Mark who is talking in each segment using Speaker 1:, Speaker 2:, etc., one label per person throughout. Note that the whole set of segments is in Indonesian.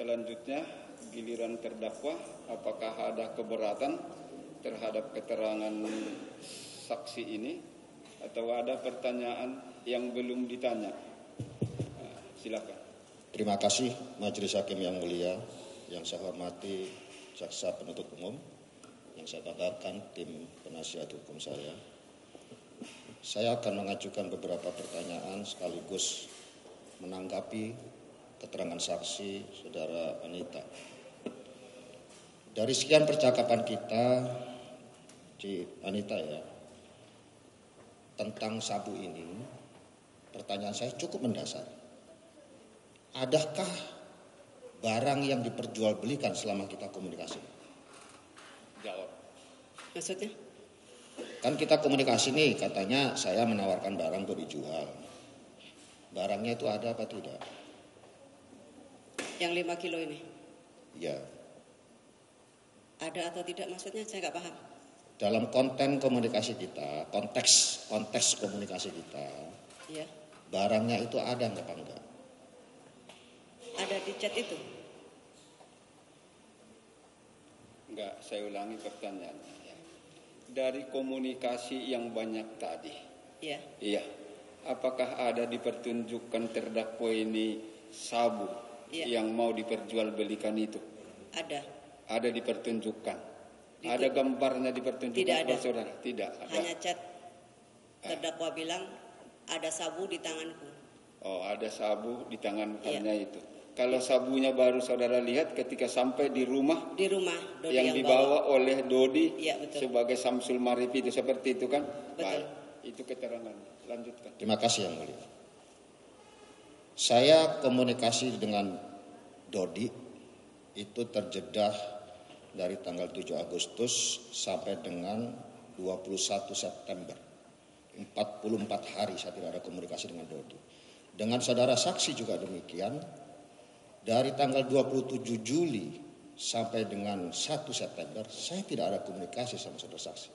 Speaker 1: Selanjutnya giliran terdakwa apakah ada keberatan terhadap keterangan saksi ini atau ada pertanyaan yang belum ditanya? Nah, silakan.
Speaker 2: Terima kasih Majelis Hakim yang mulia, yang saya hormati jaksa penuntut umum, yang saya banggakan tim penasihat hukum saya. Saya akan mengajukan beberapa pertanyaan sekaligus menanggapi keterangan saksi saudara Anita. Dari sekian percakapan kita, Ci Anita ya, tentang sabu ini, pertanyaan saya cukup mendasar. Adakah barang yang diperjualbelikan selama kita komunikasi?
Speaker 1: Jawab.
Speaker 3: Maksudnya?
Speaker 2: Kan kita komunikasi nih, katanya saya menawarkan barang untuk dijual. Barangnya itu ada apa tidak?
Speaker 3: Yang 5 kilo ini?
Speaker 2: Ya,
Speaker 3: Ada atau tidak maksudnya saya nggak paham.
Speaker 2: dalam konten komunikasi kita, konteks konteks komunikasi kita,
Speaker 3: Ya.
Speaker 2: barangnya itu ada nggak apa enggak?
Speaker 3: Ada di chat itu?
Speaker 1: Enggak, saya ulangi pertanyaannya. ya. Dari komunikasi yang banyak tadi,
Speaker 3: Ya.
Speaker 1: iya, apakah ada dipertunjukkan terdakwa ini sabu
Speaker 3: Iya.
Speaker 1: yang mau diperjualbelikan itu?
Speaker 3: Ada.
Speaker 1: Ada dipertunjukkan.
Speaker 3: Itu-
Speaker 1: Ada gambarnya dipertunjukkan
Speaker 3: Tidak ada.
Speaker 1: kepada saudara? Tidak ada.
Speaker 3: Hanya chat. Terdakwa bilang ada sabu di tanganku.
Speaker 1: Oh, ada sabu di tangan
Speaker 3: Iya.
Speaker 1: hanya itu. Kalau sabunya baru saudara lihat ketika sampai di rumah
Speaker 3: Di rumah Dodi
Speaker 1: yang,
Speaker 3: yang,
Speaker 1: dibawa
Speaker 3: bawa.
Speaker 1: oleh Dodi
Speaker 3: Iya, betul.
Speaker 1: sebagai Samsul Marif itu seperti itu kan?
Speaker 3: Betul.
Speaker 1: Baik, itu keterangan. Lanjutkan.
Speaker 2: Terima kasih yang mulia. Saya komunikasi dengan Dodi itu terjedah dari tanggal 7 Agustus sampai dengan 21 September. 44 hari saya tidak ada komunikasi dengan Dodi. Dengan saudara saksi juga demikian. Dari tanggal 27 Juli sampai dengan 1 September saya tidak ada komunikasi sama saudara saksi.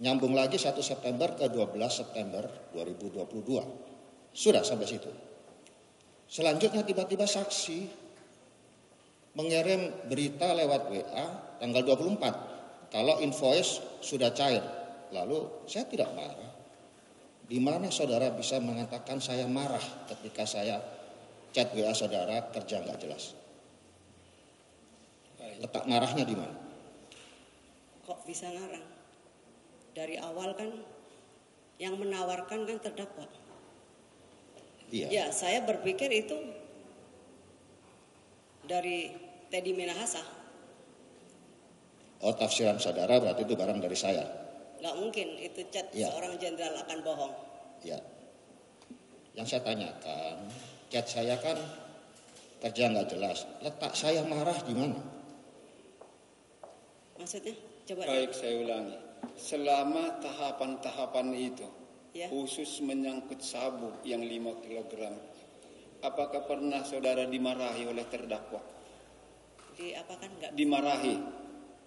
Speaker 2: Nyambung lagi 1 September ke 12 September 2022. Sudah sampai situ. Selanjutnya tiba-tiba saksi mengirim berita lewat WA tanggal 24 kalau invoice sudah cair. Lalu saya tidak marah. Di mana saudara bisa mengatakan saya marah ketika saya chat WA saudara kerja nggak jelas? Letak marahnya di mana?
Speaker 3: Kok bisa ngarang? Dari awal kan yang menawarkan kan terdakwa.
Speaker 2: Iya.
Speaker 3: Ya, saya berpikir itu dari Teddy Minahasa.
Speaker 2: Oh tafsiran saudara berarti itu barang dari saya.
Speaker 3: Nggak mungkin itu chat
Speaker 2: Ya.
Speaker 3: seorang jenderal akan bohong.
Speaker 2: Ya. Yang saya tanyakan, chat saya kan kerja nggak jelas. Letak saya marah di mana?
Speaker 3: Maksudnya? Coba
Speaker 1: Baik, saya ulangi. Selama tahapan-tahapan itu,
Speaker 3: Ya.
Speaker 1: khusus menyangkut sabu yang 5 kg, apakah pernah saudara dimarahi oleh terdakwa?
Speaker 3: di apa kan nggak
Speaker 1: Dimarahi?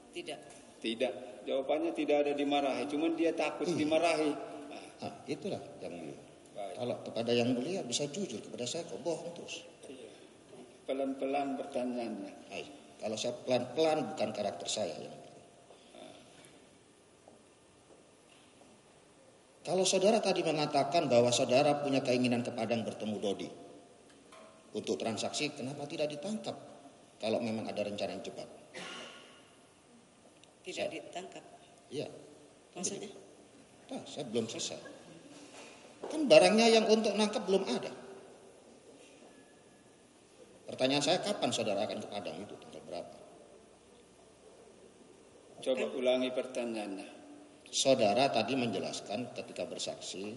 Speaker 3: tidak.
Speaker 1: Tidak. Jawabannya tidak ada dimarahi, cuman dia takut dimarahi. Nah,
Speaker 2: Ah, itulah yang mulia.
Speaker 1: baik.
Speaker 2: Kalau kepada yang mulia bisa jujur, kepada saya kok bohong terus.
Speaker 1: Iya. Pelan-pelan pertanyaannya.
Speaker 2: Kalau saya pelan-pelan bukan karakter saya yang Kalau saudara tadi mengatakan bahwa saudara punya keinginan ke Padang bertemu Dodi untuk transaksi, kenapa tidak ditangkap kalau memang ada rencana yang cepat?
Speaker 3: Tidak
Speaker 2: Saya-
Speaker 3: ditangkap.
Speaker 2: Iya,
Speaker 3: Maksudnya?
Speaker 2: Nah, saya belum selesai. Kan barangnya yang untuk nangkap belum ada. Pertanyaan saya kapan saudara akan ke Padang itu tanggal berapa?
Speaker 1: Coba ulangi pertanyaannya.
Speaker 2: Saudara tadi menjelaskan ketika bersaksi,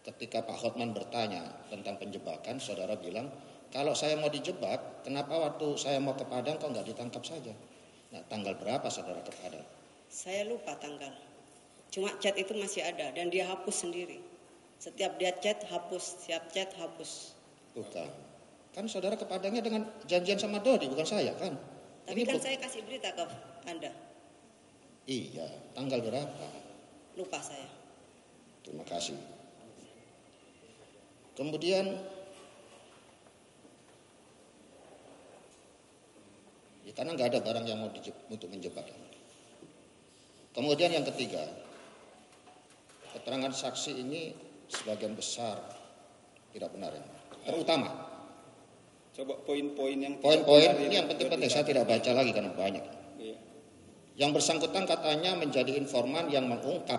Speaker 2: ketika Pak Hotman bertanya tentang penjebakan, saudara bilang, kalau saya mau dijebak, kenapa waktu saya mau ke Padang kok nggak ditangkap saja? Nah, tanggal berapa saudara ke Padang?
Speaker 3: Saya lupa tanggal. Cuma chat itu masih ada dan dia hapus sendiri. Setiap dia chat hapus, siap chat hapus.
Speaker 2: Bukan. Kan saudara ke Padangnya dengan janjian sama Dodi, bukan saya kan?
Speaker 3: Tapi
Speaker 2: Ini
Speaker 3: kan
Speaker 2: bu-
Speaker 3: saya kasih berita ke Anda.
Speaker 2: Iya, tanggal berapa?
Speaker 3: Lupa saya.
Speaker 2: Terima kasih. Kemudian Karena nggak ada barang yang mau untuk menjebak. Kemudian yang ketiga, keterangan saksi ini sebagian besar tidak benar ya. Terutama
Speaker 1: coba poin-poin yang
Speaker 2: poin-poin ini yang penting-penting saya tidak baca lagi karena banyak.
Speaker 1: Iya.
Speaker 2: Yang bersangkutan katanya menjadi informan yang mengungkap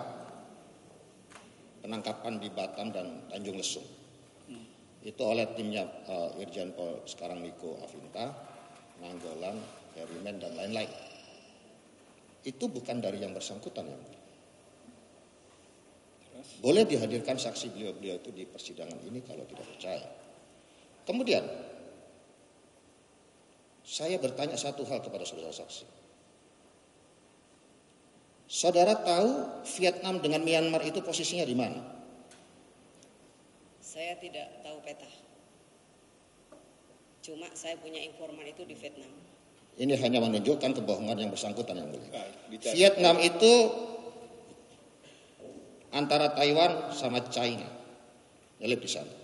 Speaker 2: penangkapan di Batam dan Tanjung Lesung. Hmm. Itu oleh timnya uh, Irjen Pol sekarang Niko Avinta, Nanggolan, Herimen dan lain-lain. Itu bukan dari yang bersangkutan yang boleh dihadirkan saksi beliau-beliau itu di persidangan ini kalau tidak percaya. Kemudian, saya bertanya satu hal kepada saudara saksi. Saudara tahu Vietnam dengan Myanmar itu posisinya di mana?
Speaker 3: Saya tidak tahu peta. Cuma saya punya informan itu di Vietnam.
Speaker 2: Ini hanya menunjukkan kebohongan yang bersangkutan yang mulia. Vietnam itu antara Taiwan sama China. Nyelip di sana.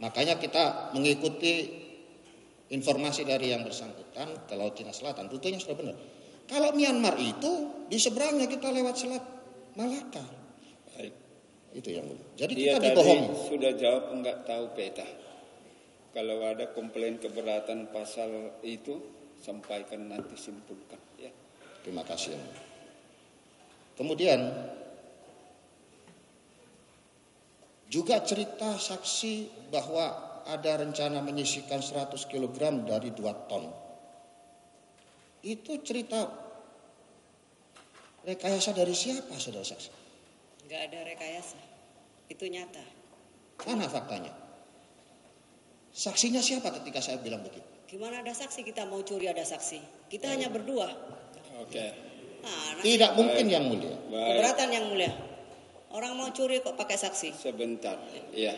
Speaker 2: Makanya kita mengikuti informasi dari yang bersangkutan ke Laut Cina Selatan. Rutenya sudah benar. Kalau Myanmar itu di seberangnya kita lewat Selat Malaka. Baik. Itu yang mulia. Jadi Dia kita dibohongi.
Speaker 1: Sudah jawab enggak tahu peta. Kalau ada komplain keberatan pasal itu sampaikan nanti simpulkan ya.
Speaker 2: Terima kasih. Kemudian Juga cerita saksi bahwa ada rencana menyisikan 100 kg dari 2 ton. Itu cerita rekayasa dari siapa saudara saksi?
Speaker 3: Enggak ada rekayasa. Itu nyata.
Speaker 2: Mana faktanya? Saksinya siapa ketika saya bilang begitu?
Speaker 3: Gimana ada saksi kita mau curi ada saksi? Kita oh. hanya berdua.
Speaker 1: Oke. Okay.
Speaker 2: Nah, Tidak mungkin yang mulia.
Speaker 3: Keberatan yang mulia. Orang mau curi kok pakai saksi?
Speaker 1: Sebentar, ya.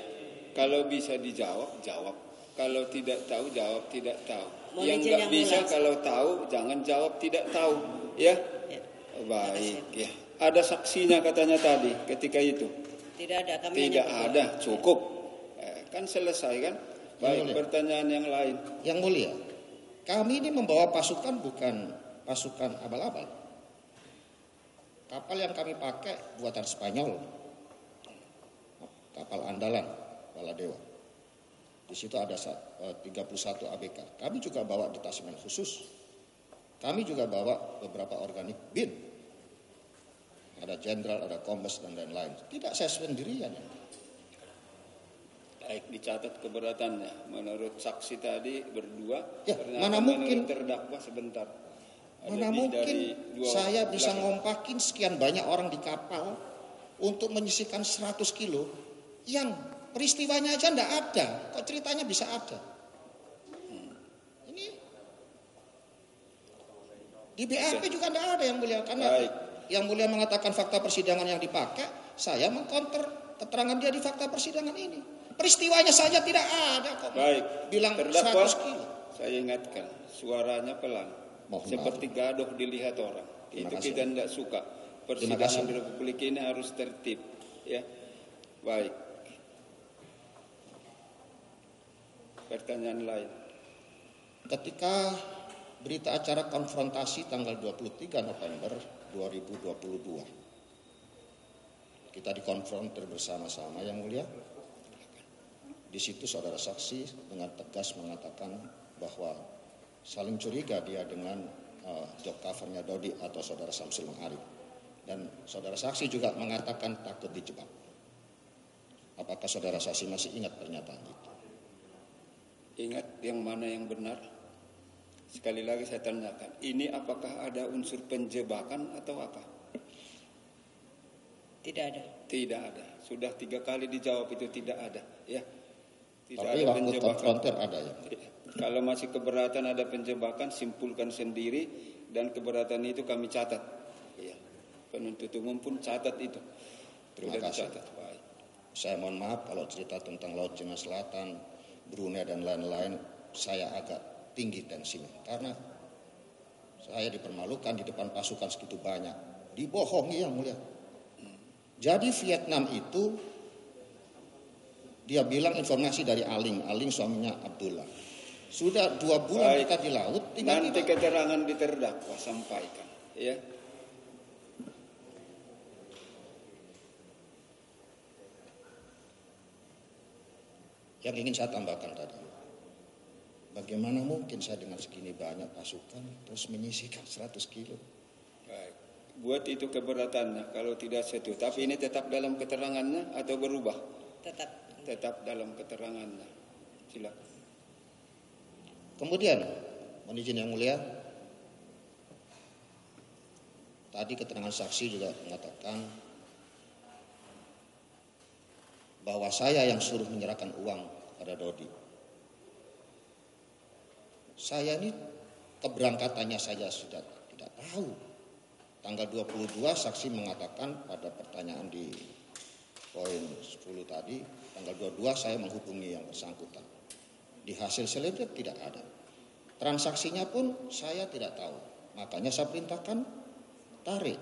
Speaker 1: Kalau bisa dijawab, jawab. Kalau tidak tahu, jawab tidak tahu. Yang nggak bisa mulai. kalau tahu, jangan jawab tidak tahu, ya. ya. Baik, ya. Ada saksinya katanya tadi ketika itu.
Speaker 3: Tidak ada. Kami
Speaker 1: tidak ada, cukup. Eh, kan selesai kan? Baik, yang pertanyaan yang lain.
Speaker 2: Yang mulia, kami ini membawa pasukan bukan pasukan abal-abal. Kapal yang kami pakai buatan Spanyol. Kapal andalan Dewa. Di situ ada 31 eh, ABK. Kami juga bawa detasemen khusus. Kami juga bawa beberapa organik bin. Ada jenderal, ada kombes dan lain-lain. Tidak saya sendirian.
Speaker 1: Baik, dicatat keberatannya. Menurut saksi tadi berdua,
Speaker 2: ya, mana mungkin
Speaker 1: terdakwa sebentar
Speaker 2: Mana mungkin saya bisa ngompakin sekian banyak orang di kapal untuk menyisikan 100 kilo yang peristiwanya aja ndak ada. Kok ceritanya bisa ada? Ini di BAP juga ndak ada yang mulia karena Baik. yang mulia mengatakan fakta persidangan yang dipakai, saya mengkonter keterangan dia di fakta persidangan ini. Peristiwanya saja tidak ada kok.
Speaker 1: Baik.
Speaker 2: Bilang Terdakwa, 100 kilo.
Speaker 1: Saya ingatkan, suaranya pelan. Mohon Seperti maaf. gaduh dilihat orang. Terima Itu kasih. kita tidak suka. Persidangan di Republik ini harus tertib. Ya, baik. Pertanyaan lain.
Speaker 2: Ketika berita acara konfrontasi tanggal 23 November 2022. Kita dikonfrontir bersama-sama yang mulia. Di situ saudara saksi dengan tegas mengatakan bahwa saling curiga dia dengan uh, job covernya Dodi atau saudara Samsul Ma'arif. Dan saudara saksi juga mengatakan takut dijebak. Apakah saudara saksi masih ingat pernyataan itu?
Speaker 1: Ingat yang mana yang benar? Sekali lagi saya tanyakan, ini apakah ada unsur penjebakan atau apa?
Speaker 3: Tidak ada.
Speaker 1: Tidak ada. Sudah tiga kali dijawab itu tidak ada. Ya.
Speaker 2: Tidak Tapi ada waktu konfrontir ada ya.
Speaker 1: Iya. Kalau masih keberatan ada penjebakan, simpulkan sendiri dan keberatan itu kami catat. Ya. Penuntut umum pun catat itu.
Speaker 2: Terima Sudah kasih. Dicatat. Baik. Saya mohon maaf kalau cerita tentang Laut Cina Selatan, Brunei dan lain-lain, saya agak tinggi tensinya karena saya dipermalukan di depan pasukan segitu banyak, dibohongi yang mulia. Jadi Vietnam itu dia bilang informasi dari Aling, Aling suaminya Abdullah. Sudah dua bulan Baik. kita di laut.
Speaker 1: -tiba. Nanti keterangan di terdakwa sampaikan. Ya.
Speaker 2: Yang ingin saya tambahkan tadi, bagaimana mungkin saya dengan segini banyak pasukan terus menyisikan 100 kilo?
Speaker 1: Baik. Buat itu keberatannya kalau tidak setuju. Tapi ini tetap dalam keterangannya atau berubah?
Speaker 3: Tetap.
Speaker 1: Tetap dalam keterangannya. Silakan.
Speaker 2: Kemudian, mohon izin yang mulia, tadi keterangan saksi juga mengatakan bahwa saya yang suruh menyerahkan uang pada Dodi. Saya ini keberangkatannya saja sudah tidak tahu. Tanggal 22 saksi mengatakan pada pertanyaan di poin 10 tadi, tanggal 22 saya menghubungi yang bersangkutan. Di hasil selebret tidak ada. Transaksinya pun saya tidak tahu. Makanya saya perintahkan tarik.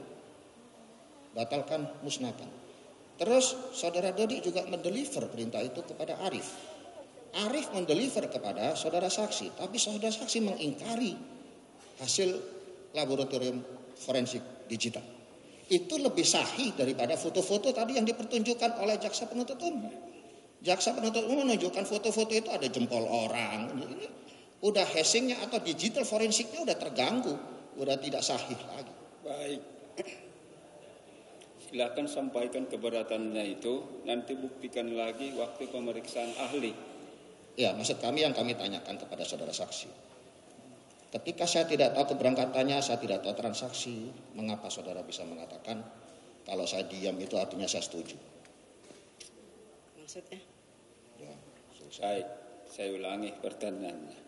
Speaker 2: Batalkan, musnahkan. Terus saudara Dodi juga mendeliver perintah itu kepada Arif. Arif mendeliver kepada saudara saksi, tapi saudara saksi mengingkari hasil laboratorium forensik digital. Itu lebih sahih daripada foto-foto tadi yang dipertunjukkan oleh jaksa penuntut umum. Jaksa penuntut umum menunjukkan foto-foto itu ada jempol orang. Ini udah hashingnya atau digital forensiknya udah terganggu, udah tidak sahih lagi.
Speaker 1: Baik silakan sampaikan keberatannya itu nanti buktikan lagi waktu pemeriksaan ahli.
Speaker 2: Ya, maksud kami yang kami tanyakan kepada saudara saksi. Ketika saya tidak tahu keberangkatannya, saya tidak tahu transaksi, mengapa saudara bisa mengatakan kalau saya diam itu artinya saya setuju?
Speaker 3: Maksudnya?
Speaker 1: Ya, Baik, saya ulangi pertanyaannya.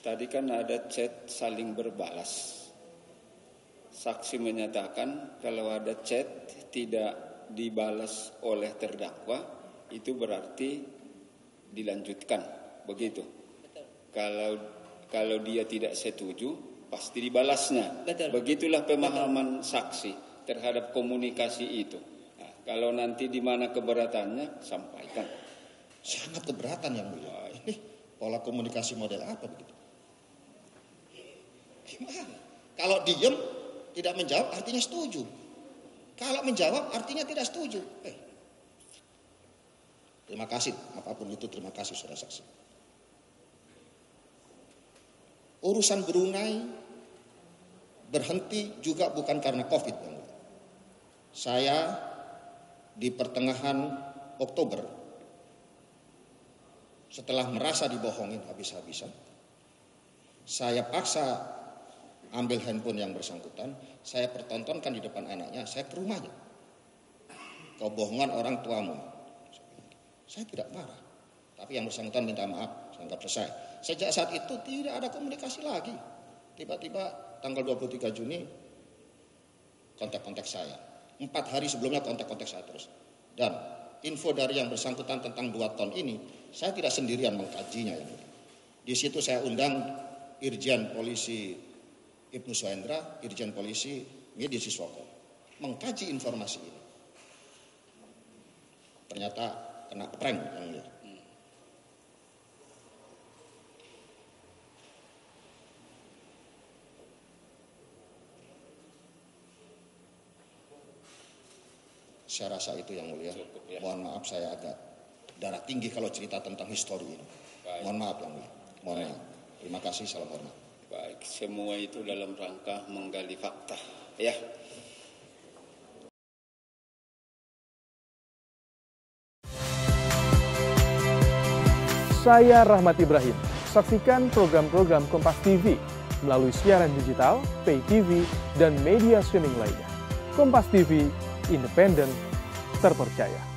Speaker 1: Tadi kan ada chat saling berbalas. Saksi menyatakan kalau ada chat tidak dibalas oleh terdakwa itu berarti dilanjutkan begitu. Betul. Kalau kalau dia tidak setuju pasti dibalasnya. Betul. Begitulah pemahaman Betul. saksi terhadap komunikasi itu. Nah, kalau nanti di mana keberatannya sampaikan.
Speaker 2: Sangat keberatan yang mulia. Ini pola komunikasi model apa begitu? Gimana? Kalau diem tidak menjawab artinya setuju. Kalau menjawab artinya tidak setuju. Eh. Terima kasih, apa pun itu terima kasih saudara saksi. Urusan Brunei berhenti juga bukan karena COVID. Saya di pertengahan Oktober setelah merasa dibohongin habis-habisan, saya paksa ambil handphone yang bersangkutan, saya pertontonkan di depan anaknya, saya ke rumahnya. Kebohongan orang tuamu. Saya tidak marah. Tapi yang bersangkutan minta maaf, anggap selesai. Sejak saat itu tidak ada komunikasi lagi. Tiba-tiba tanggal 23 Juni kontak-kontak saya. Empat hari sebelumnya kontak-kontak saya terus. Dan info dari yang bersangkutan tentang dua ton ini, saya tidak sendirian mengkajinya. Di situ saya undang Irjen Polisi Ibnu Suhendra, Irjen Polisi Media Siswoko, mengkaji informasi ini. Ternyata kena prank yang lihat. Saya rasa itu yang mulia. Ya. Mohon maaf saya agak darah tinggi kalau cerita tentang histori ini. Mohon maaf yang mulia. Mohon maaf. Terima kasih. Salam hormat.
Speaker 1: Semua itu dalam rangka menggali fakta, ya.
Speaker 4: Saya Rahmat Ibrahim. Saksikan program-program Kompas TV melalui siaran digital, pay TV, dan media streaming lainnya. Kompas TV, independen, terpercaya.